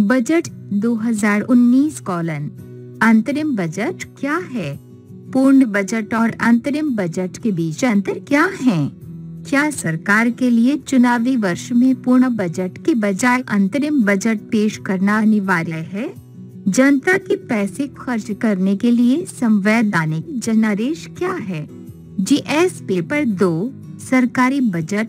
Budget 2019 colon अंतरिम budget क्या है? पूर्ण बजट और अंतरिम बजट के बीच अंतर क्या है? क्या सरकार के लिए चुनावी वर्ष में पूर्ण बजट के बजाय अंतरिम बजट पेश करना अनिवार्य है? जनता के पैसे खर्च करने के लिए संवैधानिक जनादेश क्या है? जी एस पेपर दो, सरकारी बजट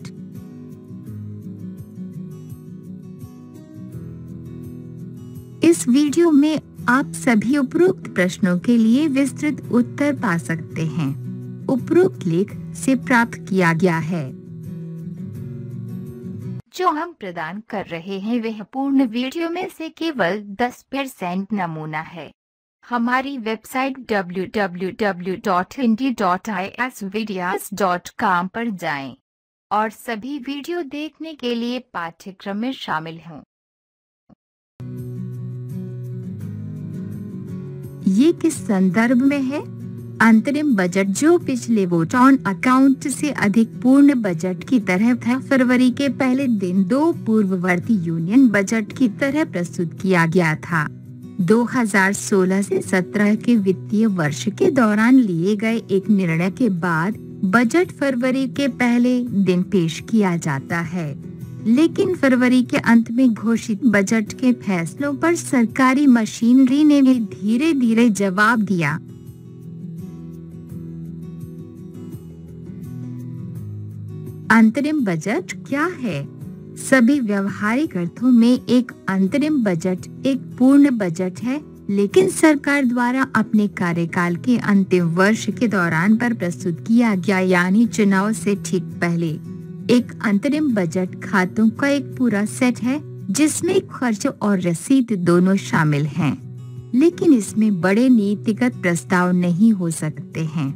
इस वीडियो में आप सभी उपरोक्त प्रश्नों के लिए विस्तृत उत्तर पा सकते हैं। उपरोक्त लेख से प्राप्त किया गया है। जो हम प्रदान कर रहे हैं, वह पूर्ण वीडियो में से केवल 10 परसेंट नमूना है। हमारी वेबसाइट www.hindi.isvideos.com पर जाएँ और सभी वीडियो देखने के लिए पाठ्यक्रम में शामिल हों। ये किस संदर्भ में है? अंतरिम बजट जो पिछले वोट ऑन अकाउंट से अधिक पूर्ण बजट की तरह था, फरवरी के पहले दिन दो पूर्ववर्ती यूनियन बजट की तरह प्रस्तुत किया गया था। 2016 से 17 के वित्तीय वर्ष के दौरान लिए गए एक निर्णय के बाद बजट फरवरी के पहले दिन पेश किया जाता है। लेकिन फरवरी के अंत में घोषित बजट के फैसलों पर सरकारी मशीनरी ने भी धीरे धीरे जवाब दिया। अंतरिम बजट क्या है? सभी व्यवहारिक अर्थों में एक अंतरिम बजट, एक पूर्ण बजट है, लेकिन सरकार द्वारा अपने कार्यकाल के अंतिम वर्ष के दौरान पर प्रस्तुत किया गया यानी चुनाव से ठीक पहले। एक अंतरिम बजट खातों का एक पूरा सेट है, जिसमें खर्च और रसीद दोनों शामिल हैं। लेकिन इसमें बड़े नीतिगत प्रस्ताव नहीं हो सकते हैं।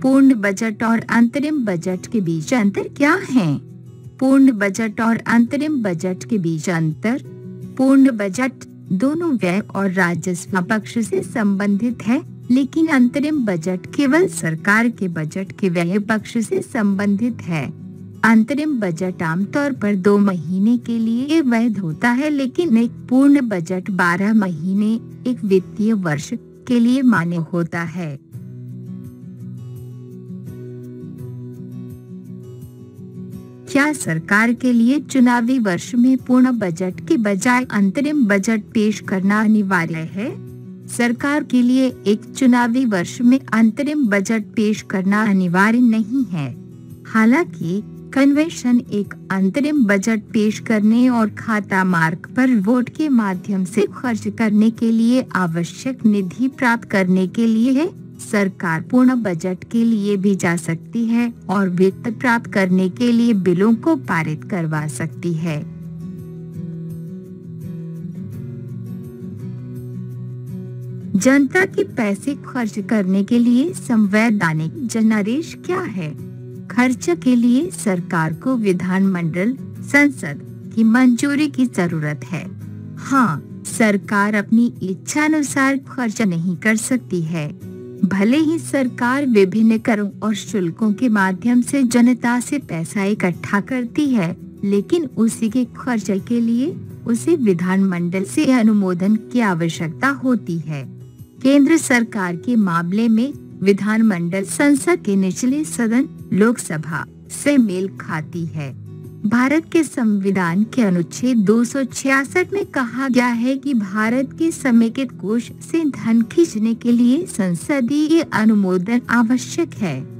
पूर्ण बजट और अंतरिम बजट के बीच अंतर क्या है? पूर्ण बजट और अंतरिम बजट के बीच अंतर, पूर्ण बजट दोनों व्यय और राजस्व पक्ष से संबंधित है, लेकिन अंतरिम बजट केवल सरकार के बजट के व्यय पक्ष से संबंधित है। अंतरिम बजट आमतौर पर दो महीने के लिए वैध होता है, लेकिन एक पूर्ण बजट बारह महीने, एक वित्तीय वर्ष के लिए मान्य होता है। क्या सरकार के लिए चुनावी वर्ष में पूर्ण बजट के बजाय अंतरिम बजट पेश करना अनिवार्य है? सरकार के लिए एक चुनावी वर्ष में अंतरिम बजट पेश करना अनिवार्य नहीं है। हालाँकि कन्वेंशन एक अंतरिम बजट पेश करने और खाता मार्क पर वोट के माध्यम से खर्च करने के लिए आवश्यक निधि प्राप्त करने के लिए है। सरकार पूर्ण बजट के लिए भी जा सकती है और वित्त प्राप्त करने के लिए बिलों को पारित करवा सकती है। जनता के पैसे खर्च करने के लिए संवैधानिक जनादेश क्या है? खर्च के लिए सरकार को विधानमंडल संसद की मंजूरी की ज़रूरत है। हाँ सरकार अपनी इच्छा अनुसार खर्च नहीं कर सकती है। भले ही सरकार विभिन्न करों और शुल्कों के माध्यम से जनता से पैसा इकट्ठा करती है, लेकिन उसी के खर्च के लिए उसे विधानमंडल से अनुमोदन की आवश्यकता होती है। केंद्र सरकार के मामले में विधानमंडल संसद के निचले सदन लोकसभा से मेल खाती है। भारत के संविधान के अनुच्छेद 266 में कहा गया है कि भारत के समेकित कोष से धन खींचने के लिए संसदीय अनुमोदन आवश्यक है।